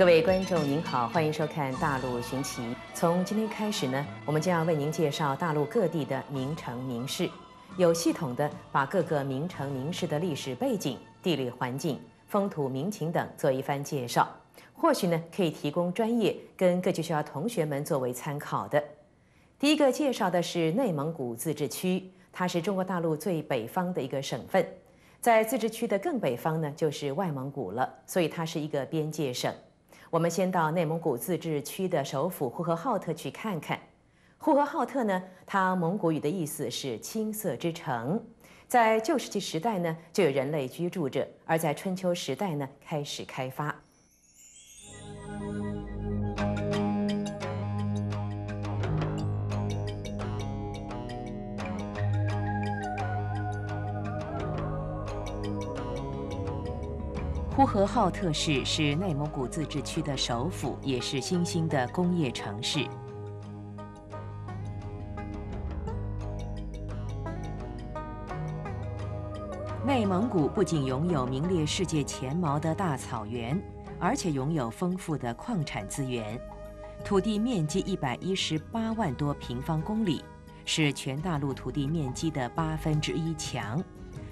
各位观众您好，欢迎收看《大陆寻奇》。从今天开始呢，我们将要为您介绍大陆各地的名城名市，有系统的把各个名城名市的历史背景、地理环境、风土民情等做一番介绍，或许呢可以提供专业跟各学校同学们作为参考的。第一个介绍的是内蒙古自治区，它是中国大陆最北方的一个省份，在自治区的更北方呢就是外蒙古了，所以它是一个边界省。我们先到内蒙古自治区的首府呼和浩特去看看。呼和浩特呢，它蒙古语的意思是青色之城，在旧石器时代呢就有人类居住着，而在春秋时代呢开始开发。呼和浩特市是内蒙古自治区的首府，也是新兴的工业城市。内蒙古不仅拥有名列世界前茅的大草原，而且拥有丰富的矿产资源，土地面积一百一十八万多平方公里，是全大陆土地面积的八分之一强。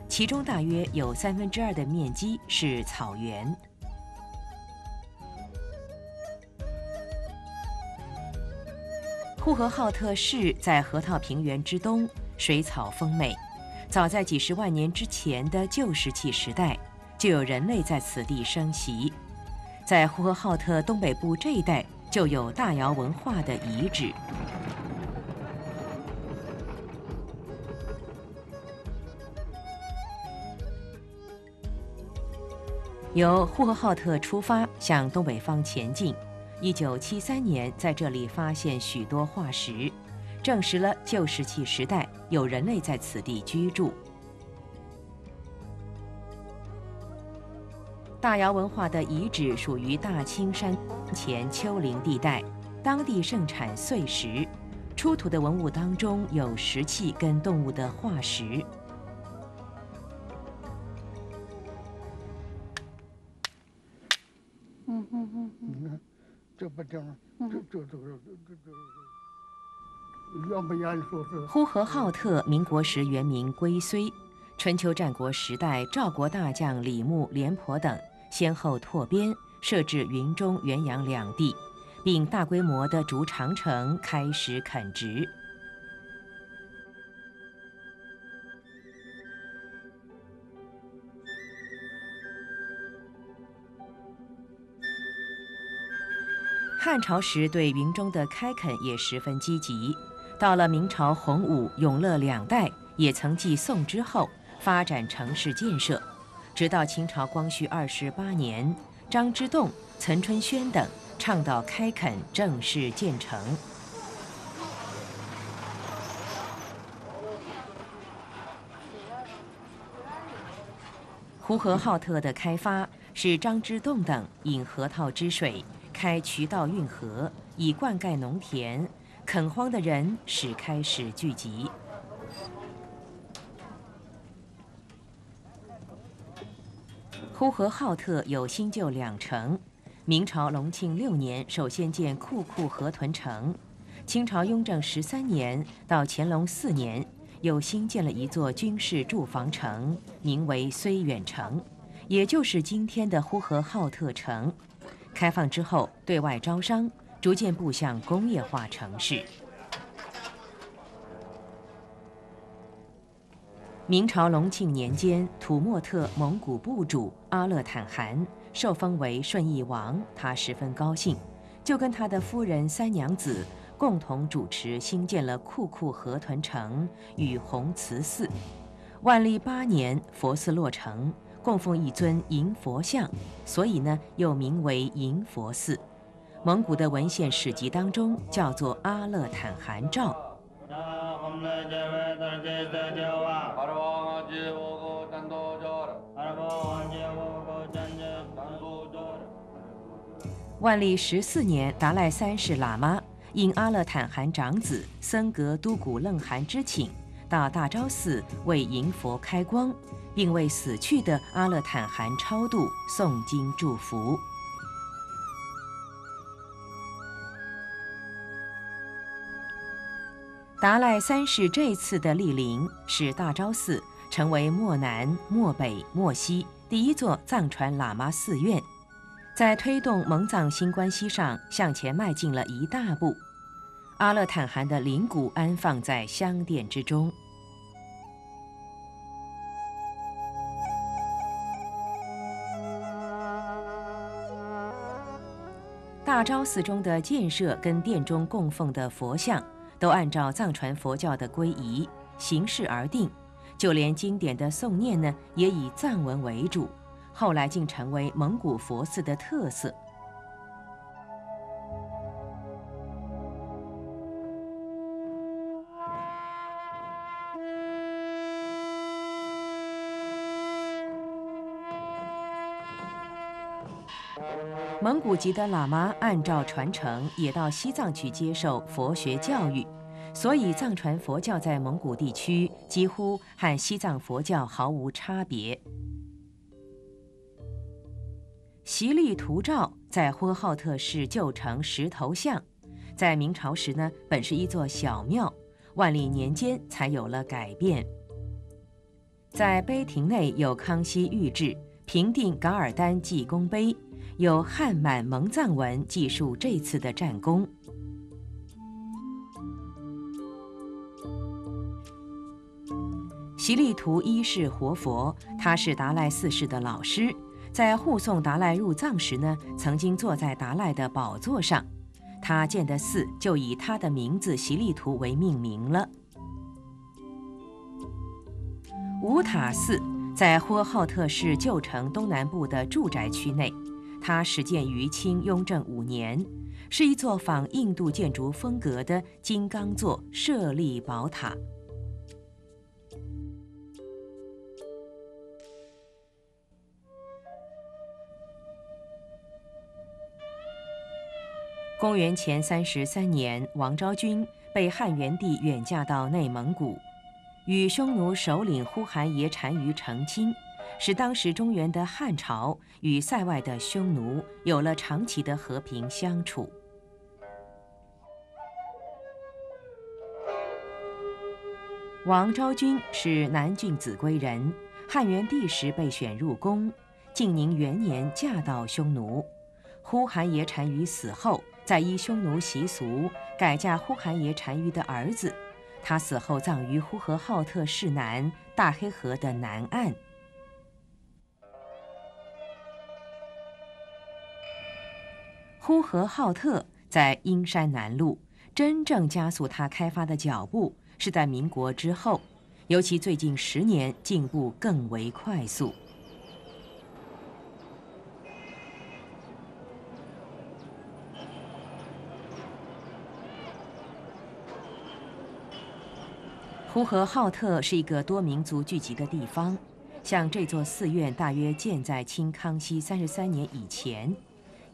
其中大约有三分之二的面积是草原。呼和浩特市在河套平原之东，水草丰美。早在几十万年之前的旧石器时代，就有人类在此地生息。在呼和浩特东北部这一带，就有大窑文化的遗址。由呼和浩特出发，向东北方前进。一九七三年，在这里发现许多化石，证实了旧石器时代有人类在此地居住。大窑文化的遗址属于大青山前丘陵地带，当地盛产碎石，出土的文物当中有石器跟动物的化石。嗯嗯。嗯，你看这不地方，这这这这这这，要不然说是。呼和浩特民国时原名龟虽，春秋战国时代赵国大将李牧、廉颇等先后拓边，设置云中、元阳两地，并大规模地筑长城，开始垦殖。汉朝时对云中的开垦也十分积极，到了明朝洪武、永乐两代，也曾继宋之后发展城市建设，直到清朝光绪二十八年，张之洞、岑春轩等倡导开垦，正式建成。呼和浩特的开发是张之洞等引河套之水。开渠道运河，以灌溉农田，垦荒的人始开始聚集。呼和浩特有新旧两城，明朝隆庆六年首先建库库河屯城，清朝雍正十三年到乾隆四年又新建了一座军事驻防城，名为绥远城，也就是今天的呼和浩特城。开放之后，对外招商，逐渐步向工业化城市。明朝隆庆年间，土默特蒙古部主阿勒坦汗受封为顺义王，他十分高兴，就跟他的夫人三娘子共同主持兴建了库库河屯城与弘慈寺。万历八年，佛寺落成。供奉一尊银佛像，所以呢又名为银佛寺。蒙古的文献史籍当中叫做阿勒坦汗诏。万历十四年，达赖三世喇嘛应阿勒坦汗长子僧格都古楞汗之请，到大昭寺为银佛开光。并为死去的阿勒坦汗超度、诵经祝福。达赖三世这次的莅临，使大昭寺成为漠南、漠北、漠西第一座藏传喇嘛寺院，在推动蒙藏新关系上向前迈进了一大步。阿勒坦汗的灵骨安放在香殿之中。大昭寺中的建设跟殿中供奉的佛像。都按照藏传佛教的规仪形式而定，就连经典的诵念呢，也以藏文为主。后来竟成为蒙古佛寺的特色。蒙古籍的喇嘛按照传承，也到西藏去接受佛学教育，所以藏传佛教在蒙古地区几乎和西藏佛教毫无差别。席力图照在呼和浩特市旧城石头巷，在明朝时呢，本是一座小庙，万历年间才有了改变。在碑亭内有康熙御制平定噶尔丹记功碑。有汉满蒙藏文记述这次的战功。席利图一世活佛，他是达赖四世的老师，在护送达赖入藏时呢，曾经坐在达赖的宝座上，他建的寺就以他的名字席利图为命名了。五塔寺在呼和浩特市旧城东南部的住宅区内。它始建于清雍正五年，是一座仿印度建筑风格的金刚座舍利宝塔。公元前三十三年，王昭君被汉元帝远嫁到内蒙古，与匈奴首领呼韩邪单于成亲。使当时中原的汉朝与塞外的匈奴有了长期的和平相处。王昭君是南郡子归人，汉元帝时被选入宫，晋宁元年嫁到匈奴。呼韩邪单于死后，再依匈奴习俗改嫁呼韩邪单于的儿子，他死后葬于呼和浩特市南大黑河的南岸。呼和浩特在阴山南麓，真正加速它开发的脚步是在民国之后，尤其最近十年进步更为快速。呼和浩特是一个多民族聚集的地方，像这座寺院大约建在清康熙三十三年以前。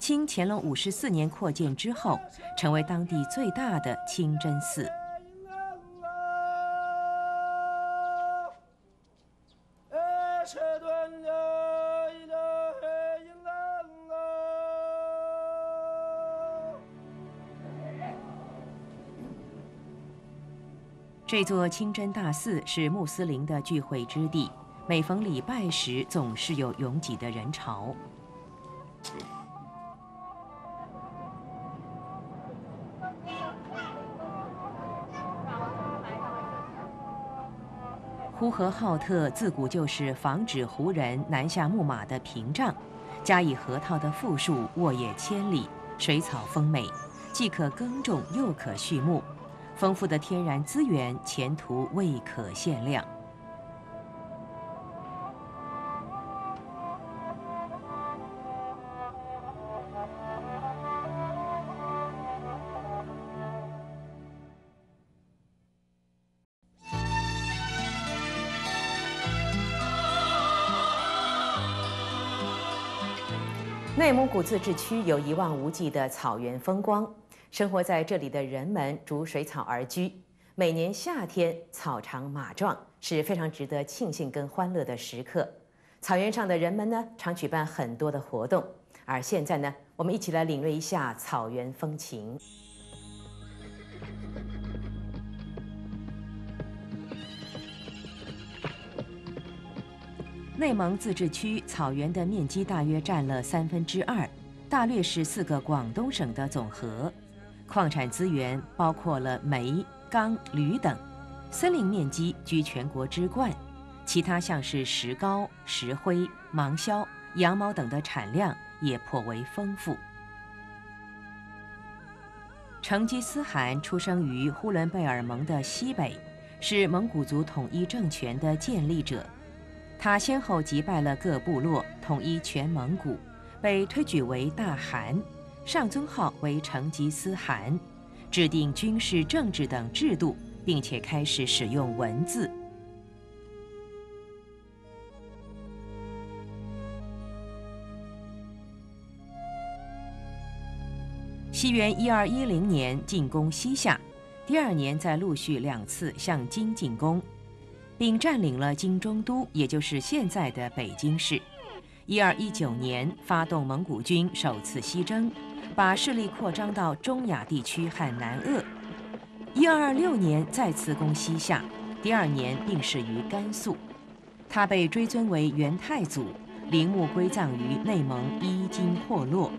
清乾隆五十四年扩建之后，成为当地最大的清真寺。这座清真大寺是穆斯林的聚会之地，每逢礼拜时总是有拥挤的人潮。呼和浩特自古就是防止胡人南下牧马的屏障，加以核桃的富庶，沃野千里，水草丰美，既可耕种又可畜牧，丰富的天然资源，前途未可限量。内蒙古自治区有一望无际的草原风光，生活在这里的人们逐水草而居。每年夏天，草长马壮，是非常值得庆幸跟欢乐的时刻。草原上的人们呢，常举办很多的活动。而现在呢，我们一起来领略一下草原风情。内蒙自治区草原的面积大约占了三分之二，大略是四个广东省的总和。矿产资源包括了煤、钢、铝等，森林面积居全国之冠。其他像是石膏、石灰、芒硝、羊毛等的产量也颇为丰富。成吉思汗出生于呼伦贝尔盟的西北，是蒙古族统一政权的建立者。他先后击败了各部落，统一全蒙古，被推举为大汗，上尊号为成吉思汗，制定军事、政治等制度，并且开始使用文字。西元一二一零年进攻西夏，第二年再陆续两次向金进攻。并占领了金中都，也就是现在的北京市。一二一九年，发动蒙古军首次西征，把势力扩张到中亚地区和南鄂。一二二六年再次攻西夏，第二年病逝于甘肃。他被追尊为元太祖，陵墓归葬于内蒙伊金霍洛。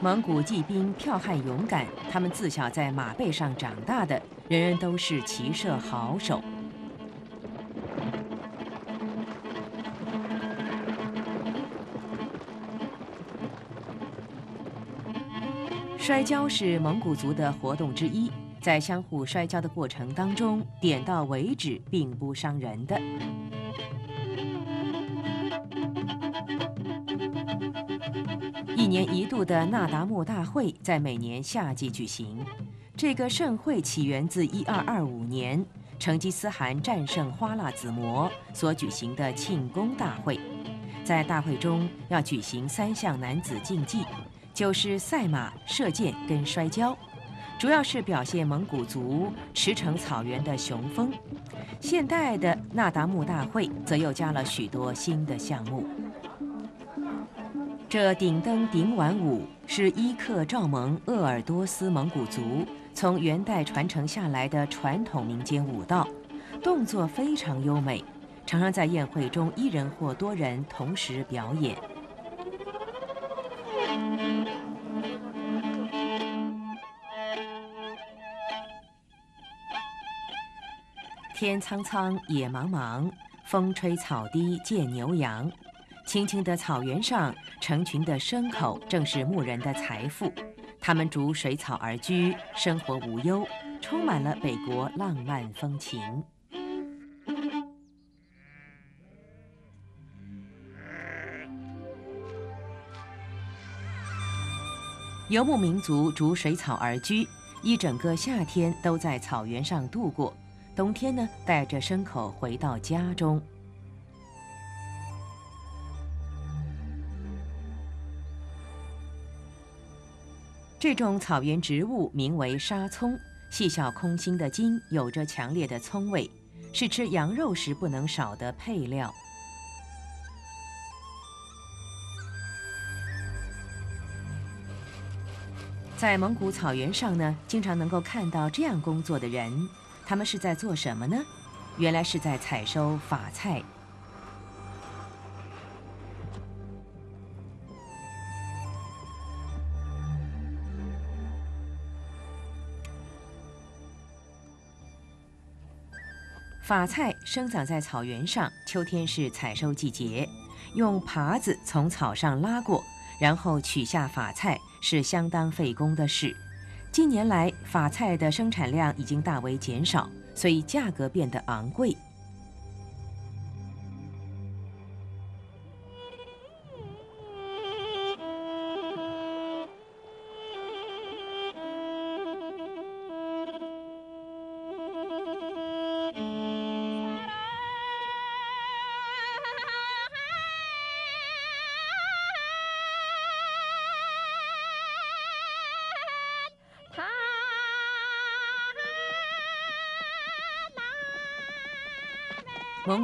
蒙古骑兵剽悍勇敢，他们自小在马背上长大的，人人都是骑射好手。摔跤是蒙古族的活动之一，在相互摔跤的过程当中，点到为止，并不伤人的。一年一度的那达慕大会在每年夏季举行。这个盛会起源自1225年成吉思汗战胜花剌子模所举行的庆功大会。在大会中要举行三项男子竞技，就是赛马、射箭跟摔跤，主要是表现蒙古族驰骋草原的雄风。现代的那达慕大会则又加了许多新的项目。这顶灯顶碗舞是伊克赵蒙鄂尔多斯蒙古族从元代传承下来的传统民间舞蹈，动作非常优美，常常在宴会中一人或多人同时表演。天苍苍，野茫茫，风吹草低见牛羊。青青的草原上，成群的牲口正是牧人的财富。他们逐水草而居，生活无忧，充满了北国浪漫风情。游牧民族逐水草而居，一整个夏天都在草原上度过，冬天呢，带着牲口回到家中。这种草原植物名为沙葱，细小空心的茎有着强烈的葱味，是吃羊肉时不能少的配料。在蒙古草原上呢，经常能够看到这样工作的人，他们是在做什么呢？原来是在采收法菜。法菜生长在草原上，秋天是采收季节，用耙子从草上拉过，然后取下法菜，是相当费工的事。近年来，法菜的生产量已经大为减少，所以价格变得昂贵。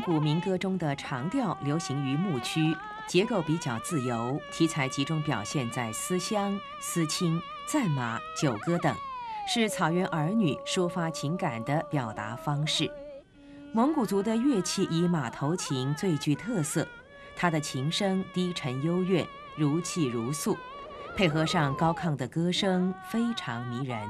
古民歌中的长调流行于牧区，结构比较自由，题材集中表现在思乡、思亲、赞马、酒歌等，是草原儿女抒发情感的表达方式。蒙古族的乐器以马头琴最具特色，它的琴声低沉幽怨，如泣如诉，配合上高亢的歌声，非常迷人。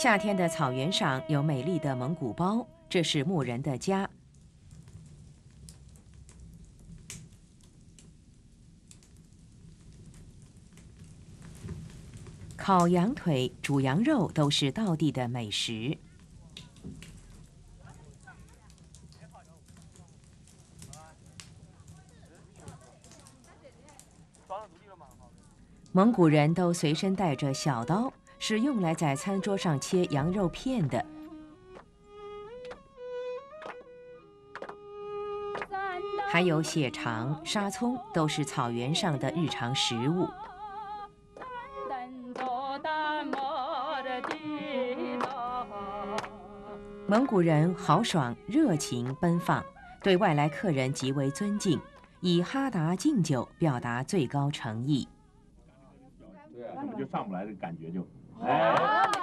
夏天的草原上有美丽的蒙古包，这是牧人的家。烤羊腿、煮羊肉都是道地的美食。蒙古人都随身带着小刀。是用来在餐桌上切羊肉片的，还有血肠、沙葱，都是草原上的日常食物。蒙古人豪爽、热情、奔放，对外来客人极为尊敬，以哈达敬酒表达最高诚意。对啊，就上不来，这感觉就。好，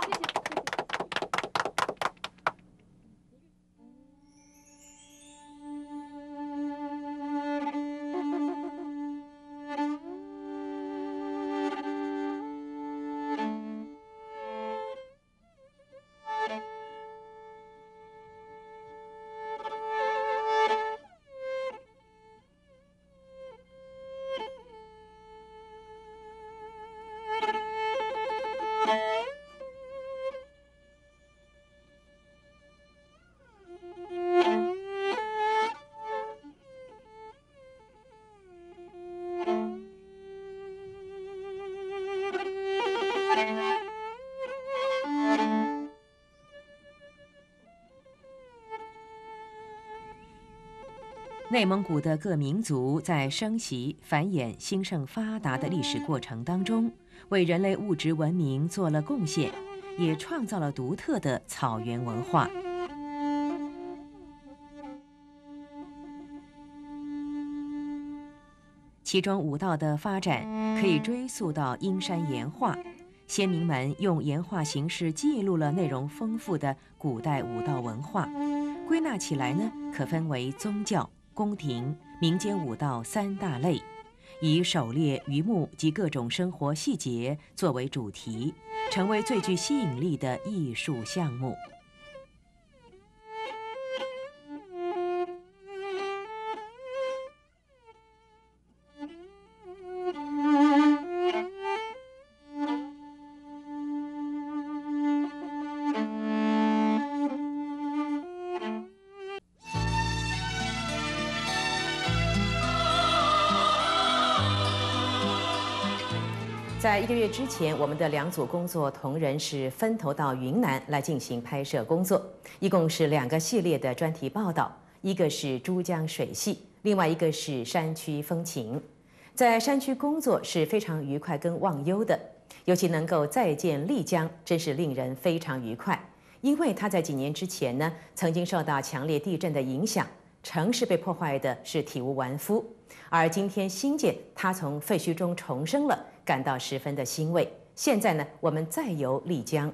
内蒙古的各民族在生息、繁衍、兴盛、发达的历史过程当中，为人类物质文明做了贡献，也创造了独特的草原文化。其中武道的发展可以追溯到阴山岩画，先民们用岩画形式记录了内容丰富的古代武道文化。归纳起来呢，可分为宗教。宫廷、民间舞蹈三大类，以狩猎、渔牧及各种生活细节作为主题，成为最具吸引力的艺术项目。一个月之前，我们的两组工作同仁是分头到云南来进行拍摄工作，一共是两个系列的专题报道，一个是珠江水系，另外一个是山区风情。在山区工作是非常愉快跟忘忧的，尤其能够再见丽江，真是令人非常愉快。因为它在几年之前呢，曾经受到强烈地震的影响，城市被破坏的是体无完肤，而今天新建，它从废墟中重生了。感到十分的欣慰。现在呢，我们再游丽江。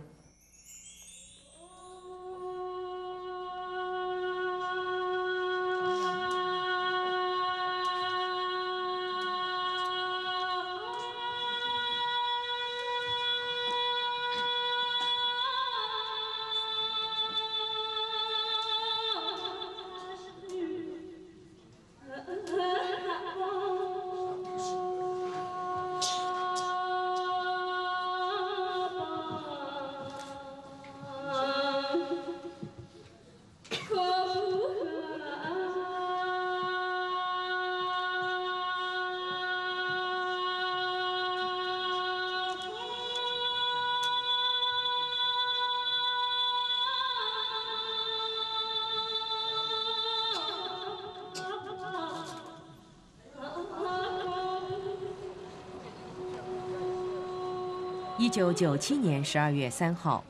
九九七年十二月三号，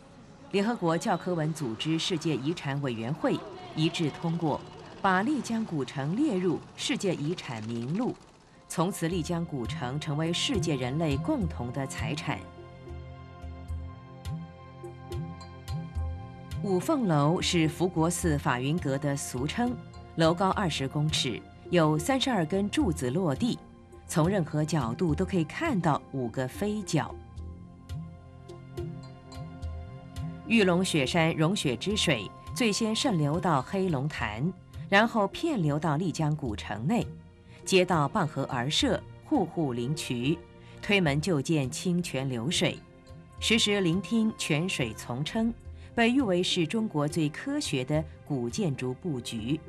联合国教科文组织世界遗产委员会一致通过，把丽江古城列入世界遗产名录，从此丽江古城成为世界人类共同的财产。五凤楼是福国寺法云阁的俗称，楼高二十公尺，有三十二根柱子落地，从任何角度都可以看到五个飞角。玉龙雪山融雪之水最先渗流到黑龙潭，然后片流到丽江古城内，街道傍河而设，户户临渠，推门就见清泉流水，时时聆听泉水丛称。被誉为是中国最科学的古建筑布局。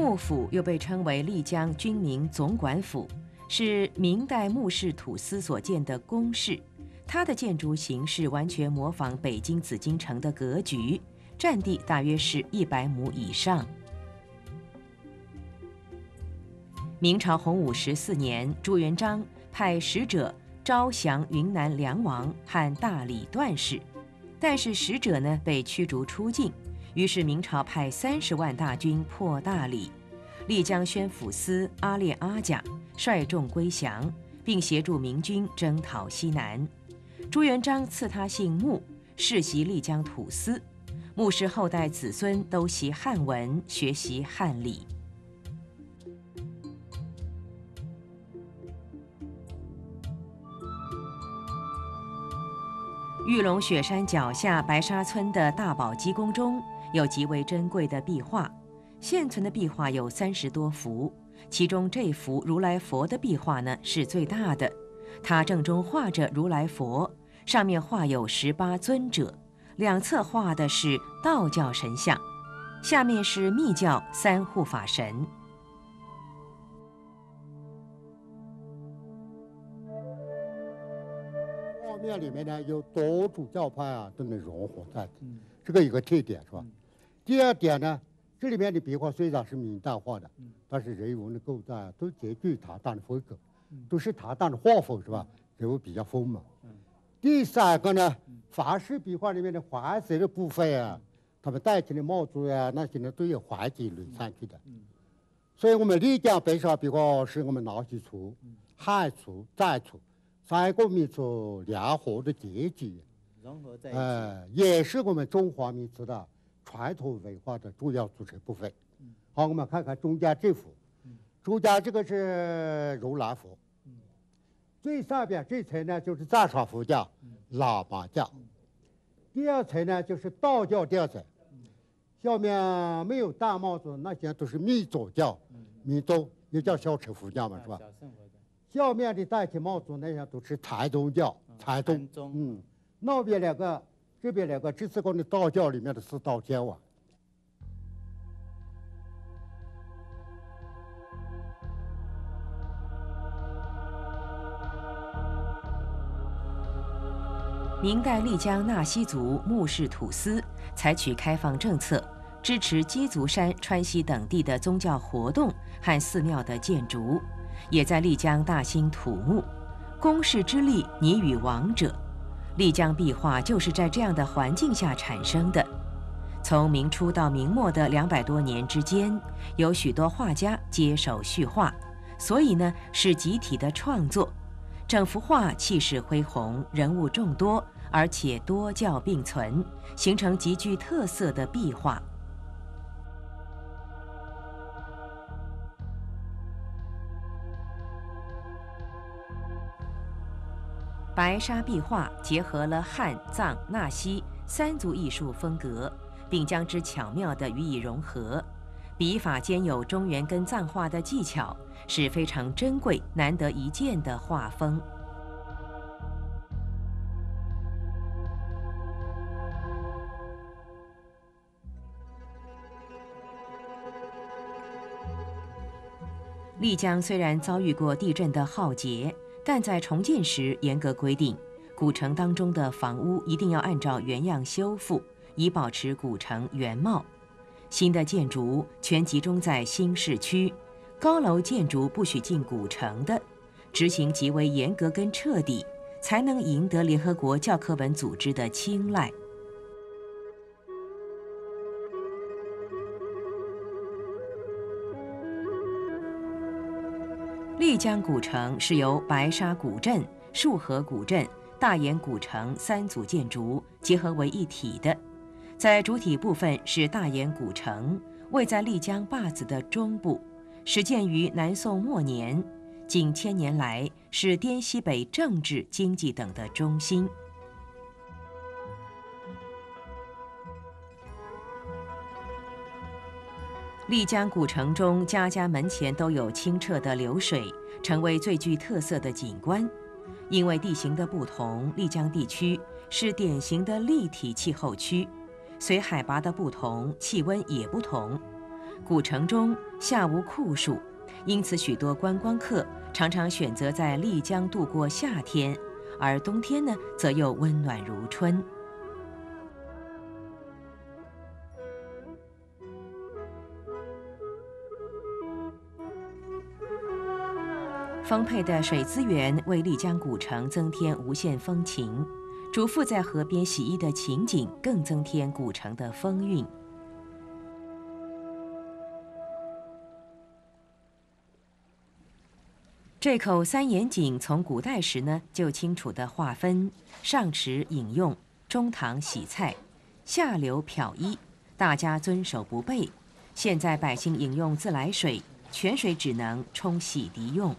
幕府又被称为丽江军民总管府，是明代穆氏土司所建的宫室。它的建筑形式完全模仿北京紫禁城的格局，占地大约是一百亩以上。明朝洪武十四年，朱元璋派使者招降云南梁王和大理段氏，但是使者呢被驱逐出境。于是明朝派三十万大军破大理，丽江宣抚司阿列阿甲率众归降，并协助明军征讨西南。朱元璋赐他姓穆，世袭丽江土司。穆氏后代子孙都习汉文，学习汉礼。玉龙雪山脚下白沙村的大宝鸡宫中有极为珍贵的壁画，现存的壁画有三十多幅，其中这幅如来佛的壁画呢是最大的，它正中画着如来佛，上面画有十八尊者，两侧画的是道教神像，下面是密教三护法神。画面里面呢有多主教派啊，都能融合在，这个有个特点是吧？第二点呢，这里面的壁画虽然是明代画的，但是人文的构造都极具唐代的风格，都是唐代的画风是吧？人物比较丰满。第三个呢，法式壁画里面的黄色的部分啊，他们戴起的帽子呀，那些呢都有环境轮上去的。所以我们丽江白沙壁画是我们老西族、汉族、藏族。三个民族联合的结局，融合在一起，呃，也是我们中华民族的传统文化的重要组成部分。好，我们看看中间这幅，中间这个是如来佛，最上边这层呢就是藏传佛教喇嘛教，第二层呢就是道教第二层，下面没有大帽子那些都是密宗教，密宗也叫小乘佛教嘛，是吧？下面的戴起帽子那些都是禅宗教，禅宗。嗯，那边两个，这边两个，这是讲的道教里面的四道教啊。明代丽江纳西族穆氏土司采取开放政策，支持鸡足山、川西等地的宗教活动和寺庙的建筑。也在丽江大兴土木，公室之力拟与王者。丽江壁画就是在这样的环境下产生的。从明初到明末的两百多年之间，有许多画家接手续画，所以呢是集体的创作。整幅画气势恢宏，人物众多，而且多教并存，形成极具特色的壁画。白沙壁画结合了汉、藏、纳西三族艺术风格，并将之巧妙地予以融合，笔法兼有中原跟藏画的技巧，是非常珍贵、难得一见的画风。丽江虽然遭遇过地震的浩劫。但在重建时严格规定，古城当中的房屋一定要按照原样修复，以保持古城原貌。新的建筑全集中在新市区，高楼建筑不许进古城的，执行极为严格跟彻底，才能赢得联合国教科文组织的青睐。丽江古城是由白沙古镇、束河古镇、大研古城三组建筑结合为一体的。在主体部分是大研古城，位在丽江坝子的中部，始建于南宋末年，近千年来是滇西北政治、经济等的中心。丽江古城中，家家门前都有清澈的流水，成为最具特色的景观。因为地形的不同，丽江地区是典型的立体气候区。随海拔的不同，气温也不同。古城中夏无酷暑，因此许多观光客常常选择在丽江度过夏天，而冬天呢，则又温暖如春。丰沛的水资源为丽江古城增添无限风情。主妇在河边洗衣的情景，更增添古城的风韵。这口三眼井从古代时呢就清楚的划分：上池饮用，中堂洗菜，下流漂衣，大家遵守不悖。现在百姓饮用自来水，泉水只能冲洗涤用。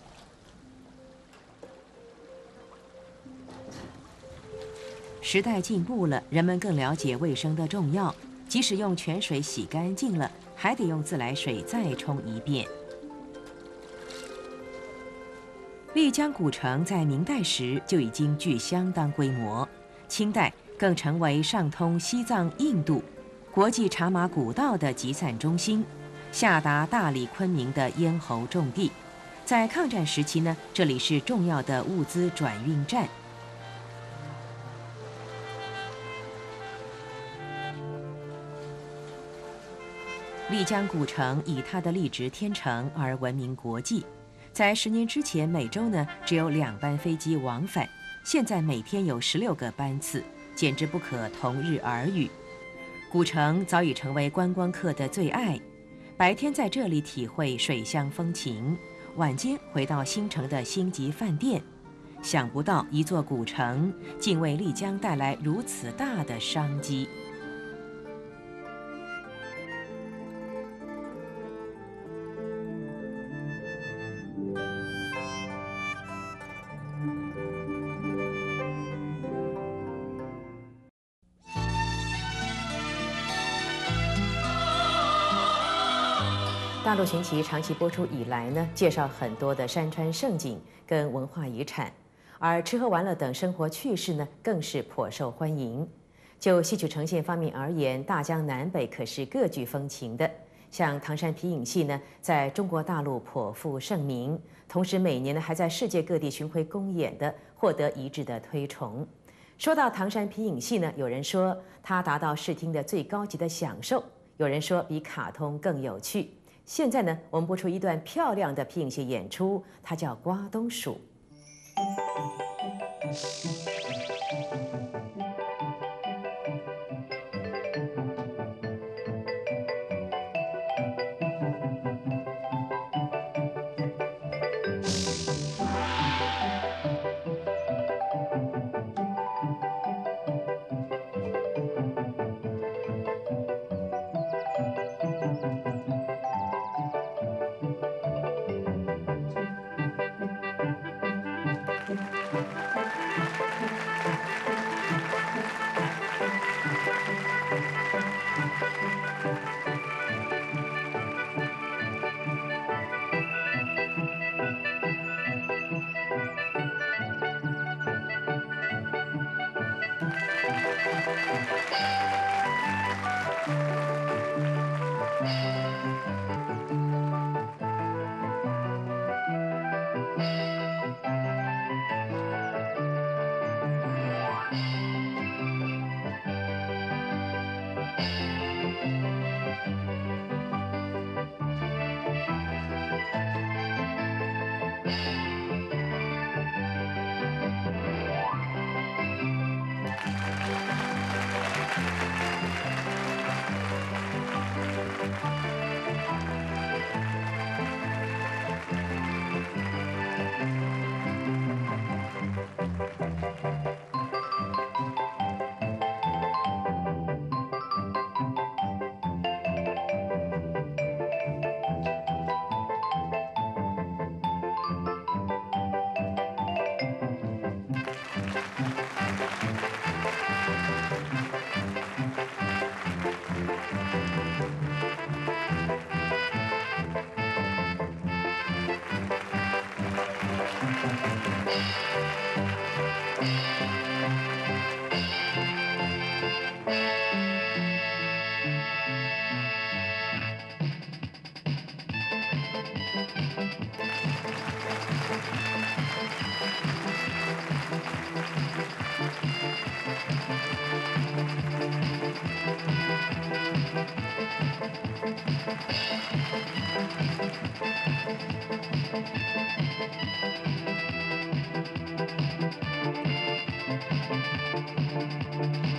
时代进步了，人们更了解卫生的重要。即使用泉水洗干净了，还得用自来水再冲一遍。丽江古城在明代时就已经具相当规模，清代更成为上通西藏、印度、国际茶马古道的集散中心，下达大理、昆明的咽喉重地。在抗战时期呢，这里是重要的物资转运站。丽江古城以它的丽质天成而闻名国际。在十年之前，每周呢只有两班飞机往返，现在每天有十六个班次，简直不可同日而语。古城早已成为观光客的最爱。白天在这里体会水乡风情，晚间回到新城的星级饭店。想不到一座古城竟为丽江带来如此大的商机。大陆寻奇长期播出以来呢，介绍很多的山川胜景跟文化遗产，而吃喝玩乐等生活趣事呢，更是颇受欢迎。就戏曲呈现方面而言，大江南北可是各具风情的。像唐山皮影戏呢，在中国大陆颇负盛名，同时每年呢还在世界各地巡回公演的，获得一致的推崇。说到唐山皮影戏呢，有人说它达到视听的最高级的享受，有人说比卡通更有趣。现在呢，我们播出一段漂亮的皮影戏演出，它叫《瓜东鼠》。Thank you. Thank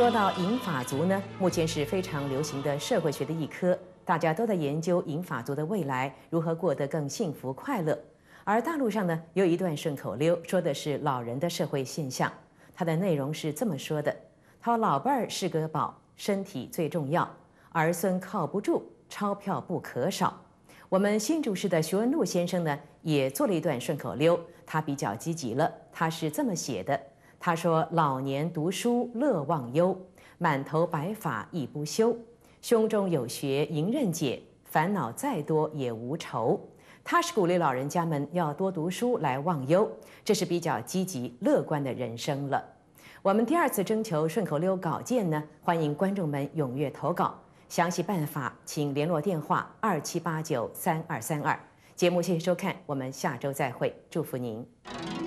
说到银发族呢，目前是非常流行的社会学的一科，大家都在研究银发族的未来如何过得更幸福快乐。而大陆上呢，有一段顺口溜，说的是老人的社会现象。它的内容是这么说的：他说老伴儿是个宝，身体最重要，儿孙靠不住，钞票不可少。我们新竹市的徐文禄先生呢，也做了一段顺口溜，他比较积极了，他是这么写的。他说：“老年读书乐忘忧，满头白发亦不休。胸中有学迎刃解，烦恼再多也无愁。”他是鼓励老人家们要多读书来忘忧，这是比较积极乐观的人生了。我们第二次征求顺口溜稿件呢，欢迎观众们踊跃投稿。详细办法请联络电话二七八九三二三二。节目谢谢收看，我们下周再会，祝福您。